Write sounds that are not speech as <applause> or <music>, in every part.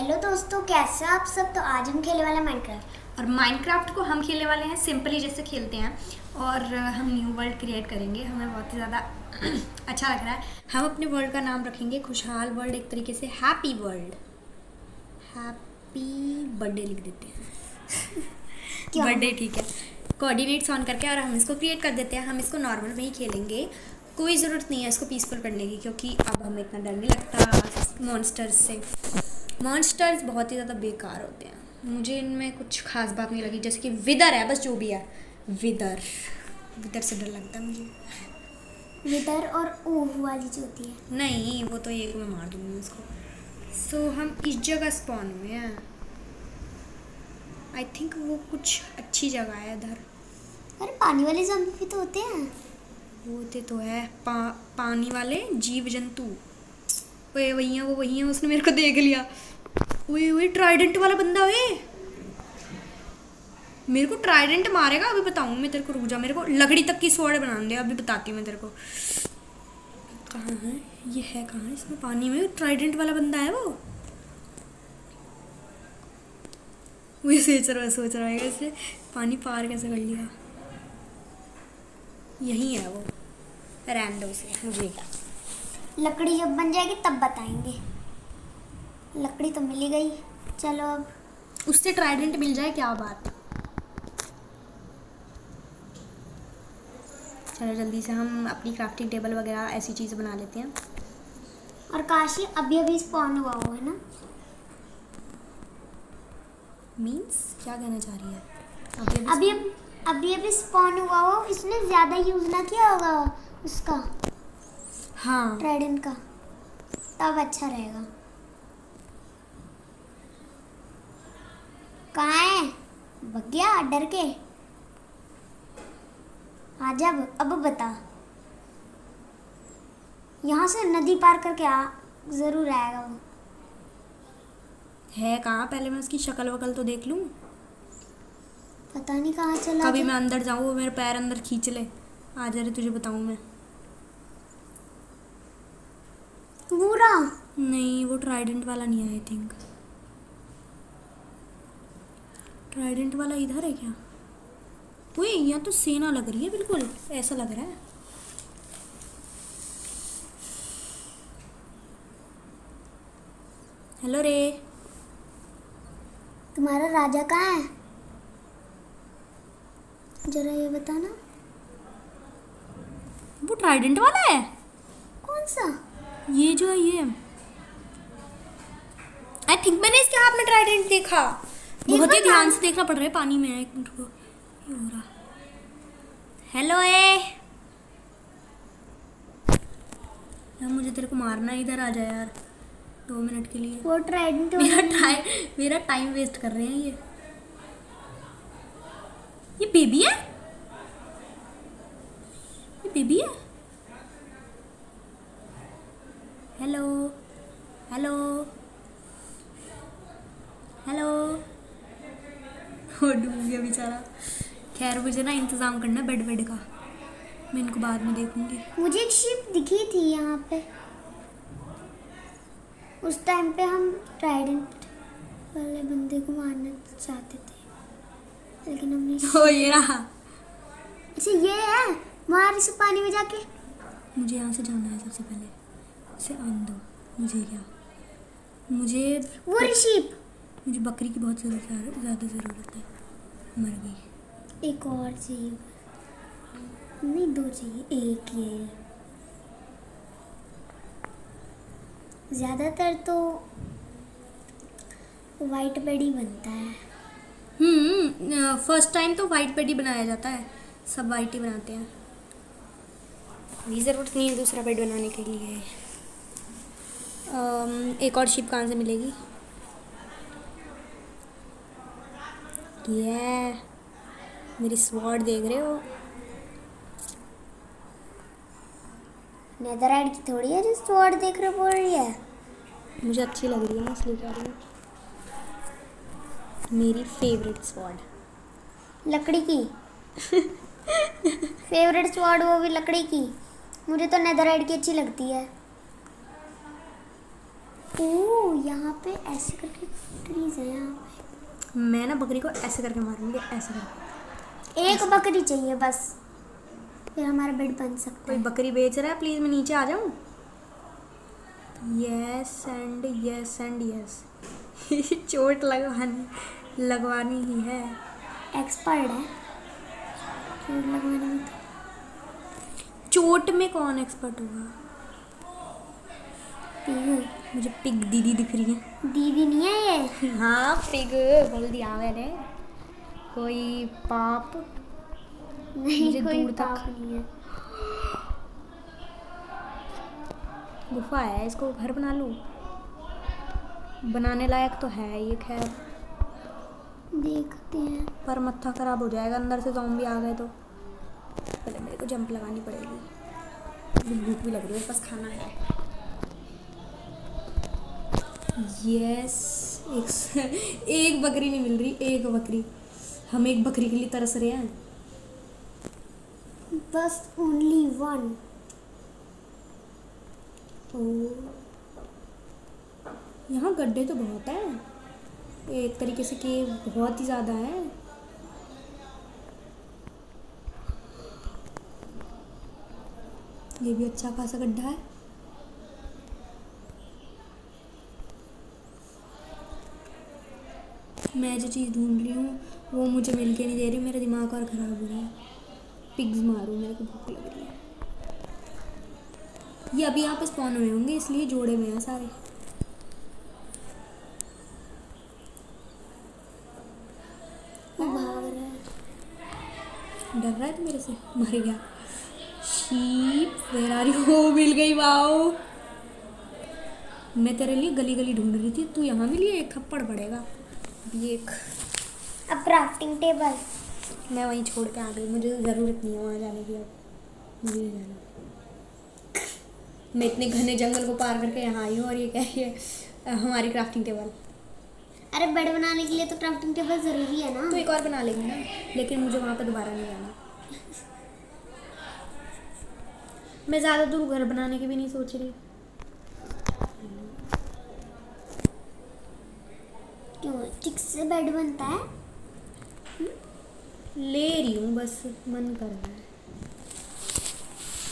Hello दोस्तों कैसे आप सब? तो आज हम खेलने वाले हैं माइनक्राफ्ट और माइनक्राफ्ट को हम खेलने वाले हैं सिंपली जैसे खेलते हैं। और हम न्यू वर्ल्ड क्रिएट करेंगे। हमें बहुत ही ज़्यादा <clears throat> अच्छा लग रहा है। हम अपने वर्ल्ड का नाम रखेंगे खुशहाल वर्ल्ड एक तरीके से हैप्पी वर्ल्ड हैप्पी बर्थडे लिख देते हैं। <laughs> बर्थडे ठीक है। कोऑर्डिनेट्स ऑन करके और हम इसको क्रिएट कर देते हैं। हम इसको नॉर्मल में ही खेलेंगे। कोई ज़रूरत नहीं है इसको पीसफुल करने की क्योंकि अब हमें इतना डर नहीं लगता। मॉन्स्टर्स से। मॉन्स्टर्स बहुत ही ज़्यादा बेकार होते हैं। मुझे इनमें कुछ खास बात नहीं लगी जैसे कि विदर है बस जो भी है। विदर। विदर से डर लगता है मुझे। विदर और ओह वाली जो होती है। नहीं वो तो एक में मार दूँगी उसको। सो so, हम इस जगह स्पॉन हुए हैं। आई थिंक वो कुछ अच्छी जगह है इधर। अरे पानी वाले जम्बी भी तो होते हैं। वो होते तो है। पा, पानी वाले जीव जंतु। वही है वो वही है उसने मेरे को देख लिया। ट्राइडेंट वाला बंदा ओए। मेरे को ट्राइडेंट मारेगा, अभी बताऊँ मैं तेरे को, रुक जा, मेरे को लकड़ी तक की स्वॉर्ड बना दे, अभी बताती हूँ मैं तेरे को। कहाँ है? ये है कहाँ इसमें पानी में? ट्राइडेंट वाला बंदा है वो। वो सोच रहा है, सोच रहा है पानी पार कैसे कर लिया। यही है वो रैंडो से, मुझे। लकड़ी जब बन जाएगी तब बताएँगे। लकड़ी तो मिली गई। चलो अब। उससे ट्राइडेंट मिल जाए क्या बात। चलो जल्दी से हम अपनी क्राफ्टिंग टेबल वगैरह ऐसी चीज़ बना लेते हैं। और काशी अभी अभी स्पॉन हुआ हुआ है ना? मीन्स क्या कहना चाह रही है? अभी अभी अभी अभी स्पॉन हुआ हो इसने ज़्यादा यूज़ ना किया होगा उसका। हाँ। ट्राइडेंट का। तब अच्छा रहेगा कहाँ है भग गया डर के। आ जा अब बता। यहाँ से नदी पार करके आ ज़रूर आएगा वो। है कहाँ? पहले मैं उसकी शक्ल वकल तो देख लूँ। पता नहीं कहाँ चला कभी मैं अंदर जाऊँ वो मेरे पैर अंदर खींच ले। आ जा रहे तुझे बताऊँ मैं। पूरा नहीं वो ट्राइडेंट वाला नहीं है आई थिंक ट्राइडेंट वाला इधर है क्या? वो यहाँ तो सेना लग रही है बिल्कुल। ऐसा लग रहा है। हेलो रे। तुम्हारा राजा कहाँ है? जरा ये बताना। वो ट्राइडेंट वाला है? कौन सा? ये जो है ये। आई थिंक मैंने इसके हाथ में ट्राइडेंट देखा। बहुत ही ध्यान से देखना पड़ रहा है पानी में एक मिनट को ये हो रहा। हेलो ए। यार मुझे तेरे को मारना है इधर आ जाए यार दो मिनट के लिए। वो ट्राइडेंट मेरा टाइम मेरा टाइम वेस्ट कर रहे हैं ये। ये बेबी है ये बेबी है हेलो हेलो हेलो हो डूब गया बेचारा खैर मुझे ना इंतज़ाम करना बेड वेड का। मैं इनको बाद में देखूँगी। मुझे एक शिप दिखी थी यहाँ पे। उस टाइम पे हम ट्राइडेंट वाले बंदे को मारना चाहते थे। लेकिन हमने <laughs> ओ ये रहा। अच्छा ये है? मार इसे पानी में जाके। मुझे यहाँ से जाना है सबसे पहले। इसे आन दो। मुझे क्या? मुझे वो शिप मुझे बकरी की बहुत ज़रूरत ज़्यादा ज़रूरत है। मर गई। एक और चाहिए। नहीं दो चाहिए एक ये ज़्यादातर तो वाइट बेड ही बनता है। हम्म फ़र्स्ट टाइम तो वाइट बेड ही बनाया जाता है। सब वाइट ही बनाते हैं। अभी ज़रूरत नहीं है दूसरा बेड बनाने के लिए। अम, एक और शिप कहाँ से मिलेगी? ये मेरी स्वॉर्ड देख रहे हो? नेदरराइट की थोड़ी है जो स्वॉर्ड देख रहे बोल रही है? मुझे अच्छी लग रही है ना इसलिए कह रही हूँ। मेरी फेवरेट स्वॉर्ड लकड़ी की? <laughs> फेवरेट स्वॉर्ड वो भी लकड़ी की। मुझे तो नेदरराइट की अच्छी लगती है। ओ यहाँ पे ऐसे करके ट्रीज है यहाँ पे। मैं ना बकरी को ऐसे करके मारूँगी ऐसे करके। एक बकरी चाहिए बस। फिर हमारा बेड बन सकता कोई बकरी बेच रहा है? प्लीज़ मैं नीचे आ जाऊँ? Yes and yes and yes चोट लगवानी लगवानी ही है। एक्सपर्ट है। चोट लगवाने में तो। चोट में कौन एक्सपर्ट होगा? पिग मुझे पिग दीदी दिख रही है। दीदी नहीं है ये? हाँ पिग बोल दिया मैंने। कोई पाप? नहीं मुझे कोई दूर पाप तक- नहीं है। गुफा है इसको घर बना लूँ? बनाने लायक तो है ये खैर। देखते हैं। पर मत्था खराब हो जाएगा अंदर से जॉम्बी आ गए तो। पहले मेरे को जंप लगानी पड़ेगी। भूख भी लग रही है बस खाना है। यस एक <laughs> एक बकरी नहीं मिल रही एक बकरी। हम एक बकरी के लिए तरस रहे हैं? बस ओनली वन यहाँ गड्ढे तो बहुत हैं। एक तरीके से कि बहुत ही ज़्यादा है। ये भी अच्छा खासा गड्ढा है। मैं जो चीज़ ढूंढ रही हूँ वो मुझे मिल के नहीं दे रही, मेरा दिमाग और ख़राब हो रहा है। पिग्स मारूँ, मेरे को भूख लग रही है। ये अभी यहाँ पे स्पॉन हुए होंगे, इसलिए जोड़े हुए हैं सारे। डर रहा है तो मेरे से? मर गया। शीप वेर आर यू मिल गई, वाओ। मैं तेरे लिए गली गली ढूंढ रही थी, तू यहाँ मिली, एक थप्पड़ पड़ेगा। अभी एक क्राफ्टिंग टेबल मैं वहीं छोड़ के आ गई मुझे ज़रूरत नहीं है वहाँ जाने की अब। मुझे नहीं जाना। मैं इतने घने जंगल को पार करके यहाँ आई हूँ और ये क्या है हमारी क्राफ्टिंग टेबल अरे बेड बनाने के लिए तो क्राफ्टिंग टेबल ज़रूरी है ना? तो एक और बना लेंगे ना लेकिन मुझे वहाँ पर दोबारा नहीं जाना। मैं ज़्यादा दूर घर बनाने की भी नहीं सोच रही। क्यों? चिक से बेड बनता है? ले रही हूँ बस मन कर रहा है।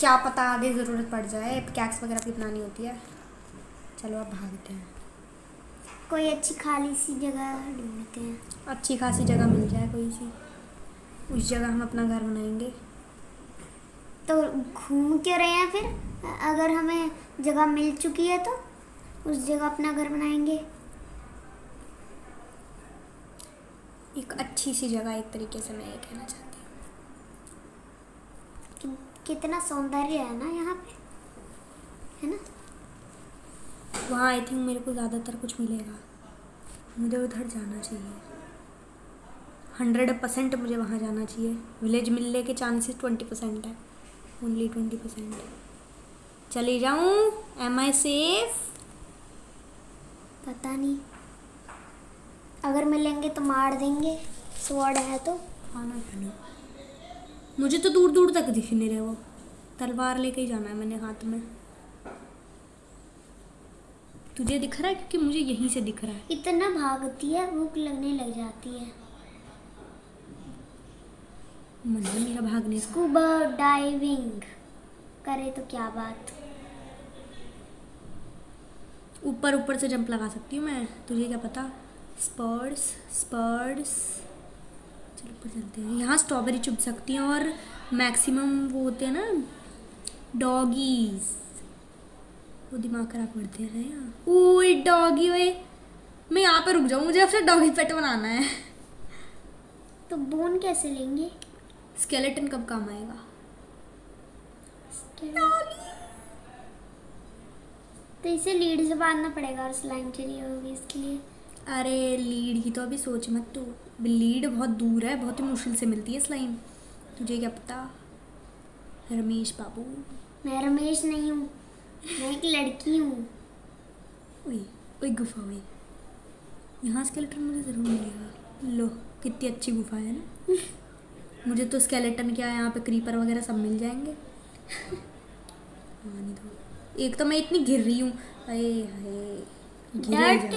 क्या पता आगे ज़रूरत पड़ जाए कैक्स वगैरह भी बनानी होती है। चलो अब भागते हैं। कोई अच्छी खाली सी जगह ढूंढते हैं। अच्छी खासी जगह मिल जाए कोई सी। उस जगह हम अपना घर बनाएँगे। तो घूम क्यों रहे हैं फिर? अगर हमें जगह मिल चुकी है तो उस जगह अपना घर बनाएँगे। एक अच्छी सी जगह एक तरीके से मैं ये कहना चाहती हूँ। कि, कितना सौंदर्य है ना यहाँ पे? है ना? वहाँ आई थिंक मेरे को ज़्यादातर कुछ मिलेगा। मुझे उधर जाना चाहिए। हंड्रेड परसेंट मुझे वहाँ जाना चाहिए। विलेज मिलने के चांसेस ट्वेंटी परसेंट है। ओनली ट्वेंटी परसेंट चली जाऊँ? एम आई सेफ़ पता नहीं। अगर मिलेंगे तो मार देंगे। स्वॉर्ड है तो खाना खाना मुझे तो दूर दूर तक दिख नहीं रहे वो। तलवार लेके ही जाना है मैंने हाथ में। तुझे दिख रहा है क्योंकि मुझे यहीं से दिख रहा है। इतना भागती है भूख लगने लग जाती है। मन है मेरा भागने स्कूबा डाइविंग। करे तो क्या बात। ऊपर ऊपर से जंप लगा सकती हूँ मैं? तुझे क्या पता? स्पर्ड्स स्पर्ड्स चलो ऊपर चलते हैं। यहाँ स्ट्रॉबेरी चुप सकती हैं और मैक्सिमम वो होते हैं ना डॉगीज वो दिमाग खराब करते हैं यहाँ ओए डॉगी ओए। मैं यहाँ पे रुक जाऊँ मुझे अपना डॉगी पेट बनाना है। तो बोन कैसे लेंगे? स्केलेटन कब काम आएगा? तो इसे लीड से बांधना पड़ेगा और स्लाइम चाहिए होगी इसके लिए अरे लीड की तो अभी सोच मत तू। लीड बहुत दूर है बहुत ही मुश्किल से मिलती है स्लाइम तुझे क्या पता? रमेश बाबू। मैं रमेश नहीं हूँ मैं एक लड़की हूँ। ओए ओए गुफा ओए यहाँ स्केलेटन मुझे ज़रूर मिलेगा। लो कितनी अच्छी गुफा है ना? <laughs> मुझे तो स्केलेटन क्या है यहाँ पे क्रीपर वगैरह सब मिल जाएँगे? हाँ नहीं तो एक तो मैं इतनी गिर रही हूँ। अरे हाय ही डर्ट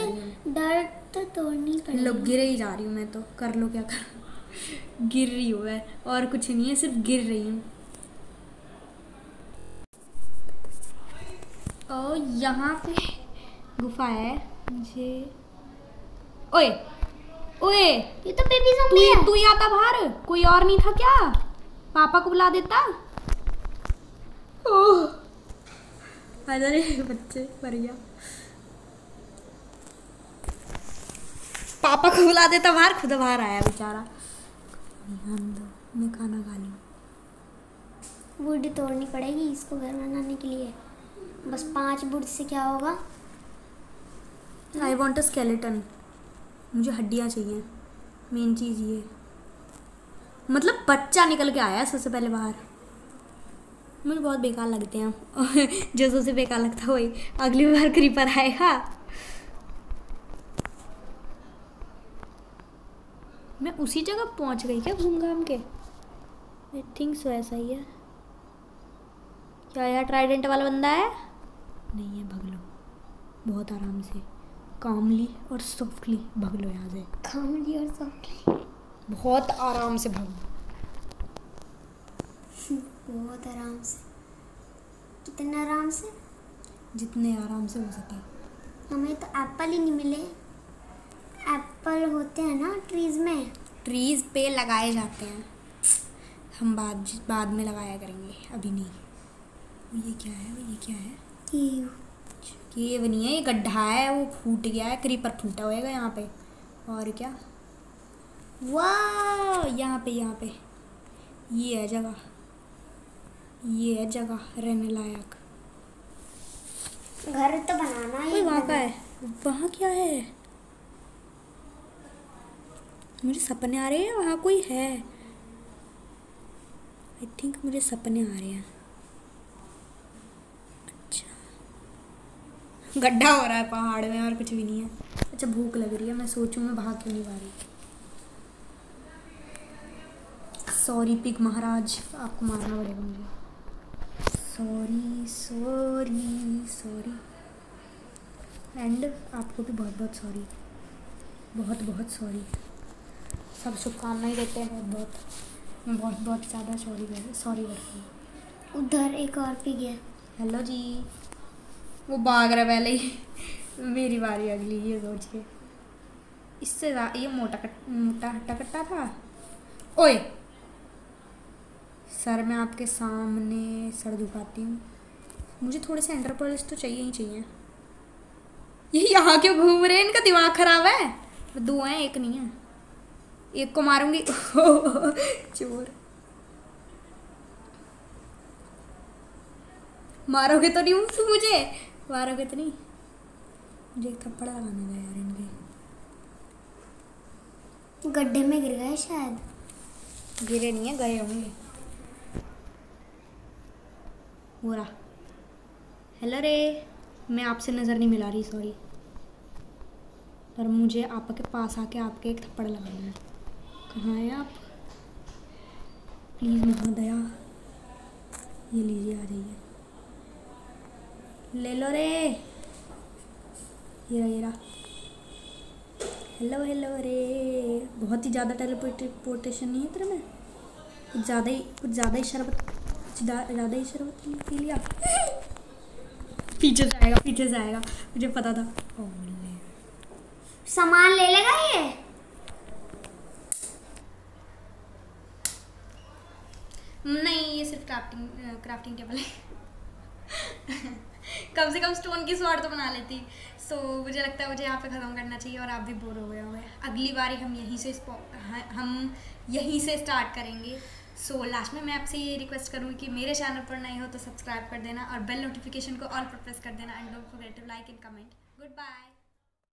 डर्ट तो तोड़नी लो पड़ेगी गिरे ही जा रही हूँ मैं तो। कर लो क्या कर? गिर रही हूँ मैं। और कुछ नहीं है सिर्फ़ गिर रही हूँ। और यहाँ पे गुफा है। मुझे ओए ओए ये तो बेबी ज़ॉम्बी ही है। तू ही आता बाहर। कोई और नहीं था क्या? पापा को बुला देता? ओह अरे बच्चे मर गया। पापा को बुला देता बाहर खुद बाहर आया बेचारा। मैं खाना खा लूँ। वुड तोड़नी पड़ेगी इसको घर बनाने के लिए। बस पाँच वुड से क्या होगा? आई वॉन्ट अ स्केलेटन मुझे हड्डियाँ चाहिए। मेन चीज़ ये। मतलब बच्चा निकल के आया सबसे पहले बाहर। मुझे बहुत बेकार लगते हैं। <laughs> जो सबसे बेकार लगता है वही। अगली बार क्रीपर आएगा। मैं उसी जगह पहुँच गई क्या घूम घाम के? आई थिंक सो ऐसा ही है। क्या यार ट्राइडेंट वाला बंदा है? नहीं है भग लो। बहुत आराम से। कामली और सॉफ्टली भग लो यहाँ से। कामली और सॉफ्टली बहुत आराम से भगो बहुत आराम से। कितने आराम से? जितने आराम से हो सके। हमें तो एप्पल ही नहीं मिले। एप्पल होते हैं ना ट्रीज में? ट्रीज पे लगाए जाते हैं। हम बाद बाद में लगाया करेंगे अभी नहीं। ये क्या है ये क्या है? ये ये नहीं है ये गड्ढा है वो फूट गया है क्रीपर फूटा होएगा यहाँ पे। और क्या? वाह! यहाँ पे यहाँ पे। ये है जगह। ये है जगह रहने लायक। घर तो बनाना ही वहाँ का है। वहाँ क्या है? मुझे सपने आ रहे हैं, वहाँ कोई है? आई थिंक मुझे सपने आ रहे हैं। अच्छा। गड्ढा हो रहा है पहाड़ में और कुछ भी नहीं है। अच्छा भूख लग रही है, मैं सोचूं मैं भाग क्यों नहीं पा रही। सॉरी पिक महाराज आपको मारना पड़ेगा मुझे। सॉरी सॉरी सॉरी एंड आपको भी बहुत बहुत सॉरी बहुत बहुत सॉरी सब शुभकामनाएँ देते हैं बहुत बहुत बहुत बहुत ज़्यादा सॉरी कर सॉरी करती हूँ। उधर एक और पिग है हेलो जी। वो भाग रहा पहले ही। मेरी बारी अगली ये सोच के। इससे ये मोटा कट मोटा हट्टा कट्टा था? ओए! सर मैं आपके सामने सर झुकाती हूँ। मुझे थोड़े से एंटरप्राइज तो चाहिए ही चाहिए। ये यहाँ क्यों घूम रहे हैं? इनका दिमाग खराब है। दो हैं एक नहीं है। एक को मारूँगी। <laughs> चोर। मारोगे तो नहीं मुझे? मारोगे तो नहीं। मुझे एक थप्पड़ लगाना था यार इनके। गड्ढे में गिर गए शायद। गिरे नहीं है गए होंगे। हो रहा। हेलो रे मैं आपसे नज़र नहीं मिला रही सॉरी पर मुझे आपके पास आके आपके एक थप्पड़ लगाना है। कहाँ है आप प्लीज़ महोदया ये लीजिए, आ जाइए। ले लो रे। ये रहा रहा। हेलो हेलो रे। बहुत ही ज़्यादा टेलीपोर्टेशन नहीं है तेरे में? कुछ ज़्यादा ही, कुछ ज़्यादा ही शरबत, कुछ ज़्यादा ही शरबत पी- लिया? पीछे से आएगा, पीछे से आएगा। मुझे पता था। सामान ले लेगा ये? नहीं ये सिर्फ़ क्राफ्टिंग क्राफ्टिंग टेबल है। <laughs> कम से कम स्टोन की स्वाड तो बना लेती। सो so, मुझे लगता है मुझे यहाँ पे ख़त्म करना चाहिए और आप भी बोर हो गए होंगे। अगली बार हम यहीं से हम यहीं से स्टार्ट करेंगे। सो so, लास्ट में मैं आपसे ये रिक्वेस्ट करूँगी कि मेरे चैनल पर नए हो तो सब्सक्राइब कर देना और बेल नोटिफिकेशन को ऑल पर प्रेस कर देना and don't forget to like and comment goodbye